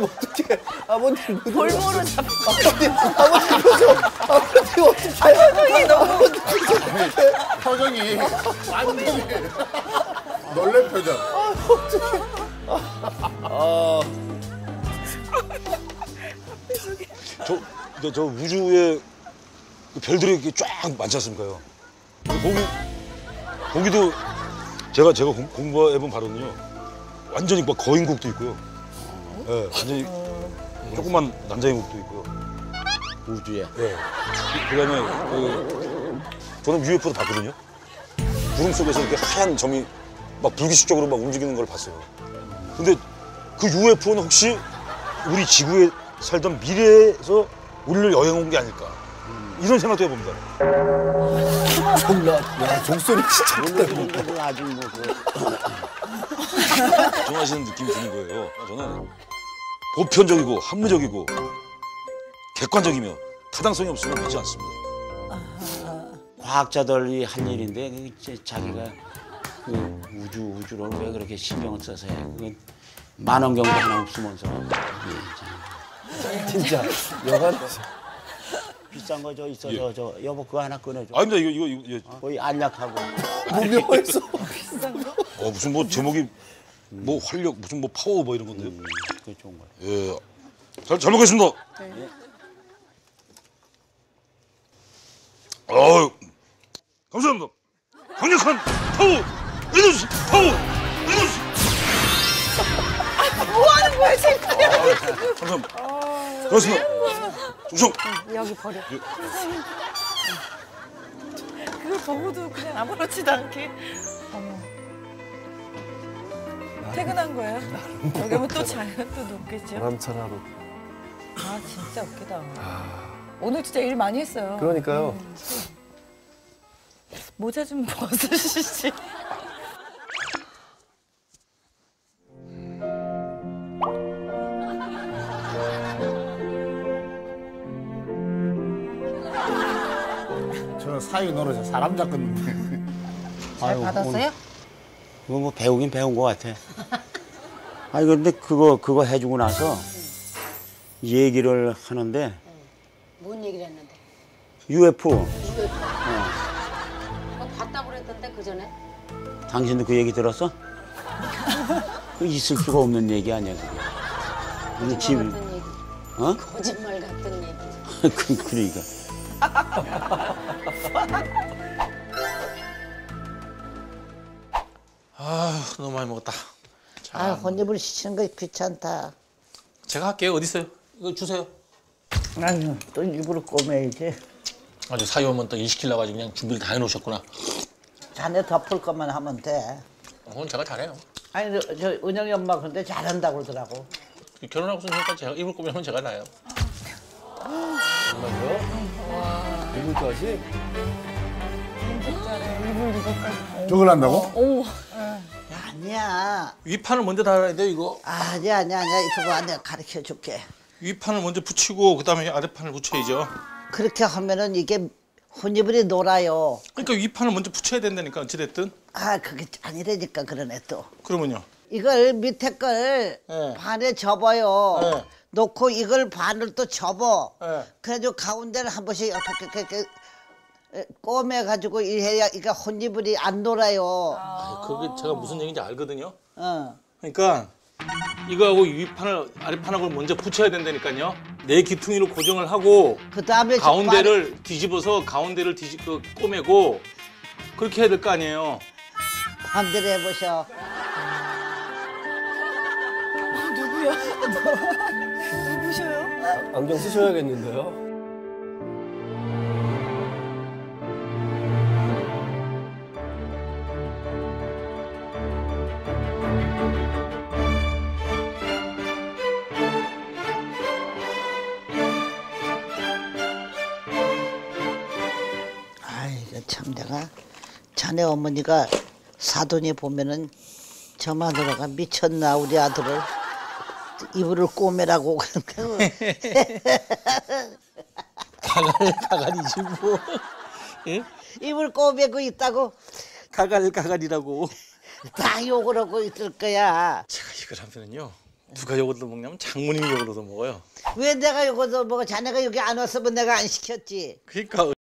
어떻게 아버님 볼모로 잡고 아버님 아버님 표정 아버님 어떻게 너무 표정이 완전히 놀란 표정. 저, 근데 저 우주에 그 별들이 이렇게 쫙 많지 않습니까요? 거기, 거기도 제가 제가 공, 공부해본 바로는요. 완전히 막 거인국도 있고요. 예, 완전히 조그만 남자인국도 있고요. 우주에. 예. 그다음에 그, 저는 UFO도 봤거든요. 구름 속에서 이렇게 하얀 점이 막 불규칙적으로 막 움직이는 걸 봤어요. 근데 그 UFO는 혹시 우리 지구에 살던 미래에서 우리를 여행 온 게 아닐까 이런 생각도 해봅니다. 정말 야 종소리 진짜 크다 우주는 아직 뭐 그. 좋아하시는 느낌이 드는 거예요. 저는 보편적이고 합리적이고 객관적이며 타당성이 없으면 믿지 않습니다. 과학자들이 할 일인데 그 이제 자기가 그 우주 우주를 왜 그렇게 신경을 써서 해? 그건 만원경도 하나 없으면서 이게 진짜 여간 참 비싼 거 저 있어 예. 저, 저 여보 그거 하나 꺼내줘. 아닙니다. 이거 이거 이거 이거- 거의 안약하고 무명에서 어, 무슨 뭐 제목이 뭐 활력 무슨 뭐 파워 뭐 이런 건데요. 그게 좋은 거야. 예. 잘, 잘 먹겠습니다. 아유, 감사합니다. 강력한 파워, 에너지, 파워, 에너지. 뭐 하는 거야 지금 감사합니다. 고맙습니다. 중성. 여기 버려 그걸 보고도 그냥 아무렇지도 않게 퇴근한 거예요? 여기 오면 또 자요 또 높겠죠? 바람찬 하루 아 진짜 웃기다 오늘 진짜 일 많이 했어요 그러니까요 모자 좀 벗으시지 저 사위 노릇에 사람 잡겠는데. 잘 받았어요? 그거 뭐 배우긴 배운 것 같아. 아니 근데 그거 그거 해주고 나서 얘기를 하는데 뭔 얘기를 했는데? UFO 그거 봤다고 그랬던데 그 전에? 당신도 그 얘기 들었어? 그 있을 수가 없는 얘기 아니야 그게. 근데 집 거짓말 같은 얘기. 어? 거짓말 같은 얘기. 그, 그러니까 아 너무 많이 먹었다. 아, 혼입을 시키는 거 귀찮다. 제가 할게요. 어디 있어요? 이거 주세요. 아유, 또 입으로 꼬매야지. 아주 사위 오면 또 일 시키려고 가지고 그냥 준비를 다 해놓으셨구나. 자네 덮을 것만 하면 돼. 그건 제가 잘해요. 아니, 저, 저 은영이 엄마 근데 잘한다고 그러더라고. 결혼하고 선생님까지 제가 입을 거면 제가 나요. 이분까지 저걸 한다고? 아니야. 위판을 먼저 달아야 돼요 이거. 아니야, 아니야, 아니야. 이거 봐, 내가 가르쳐 줄게. 위판을 먼저 붙이고 그다음에 아래판을 붙여야죠. 그렇게 하면은 이게 혼입을이 놀아요. 그러니까 위판을 먼저 붙여야 된다니까 어찌됐든. 아, 그게 아니라니까, 그러네 또. 그러면요. 이걸 밑에 걸 네. 반에 접어요. 네. 놓고 이걸 반을 또 접어. 네. 그래가지고 가운데를 한 번씩 이렇게, 이렇게, 이렇게 꼬매 가지고 이래야 이게 혼입을이 안 놀아요. 아, 그게 제가 무슨 얘기인지 알거든요. 어. 그러니까 이거하고 위판을 아래판하고 먼저 붙여야 된다니까요. 네 기퉁이로 고정을 하고 그 다음에 가운데를 뒤집어서 가운데를 뒤집 그 꼬매고 그렇게 해야 될 거 아니에요. 반대로 해보셔. 누구셔요? 안경 쓰셔야겠는데요 참 내가 자네 어머니가 사돈이 보면은 저 마누라가 미쳤나 우리 아들을 이불을 꼬매라고 그러고 가갈 가갈이지 뭐. 예? 이불 꼬매고 있다고 가갈 가갈이라고. 다 욕을 하고 있을 거야. 제가 이걸 하면은요 누가 얻어 먹냐면 요걸 얻어 먹어요. 왜 내가 여기서 뭐 자네가 여기 안 왔으면 내가 안 시켰지. 그러니까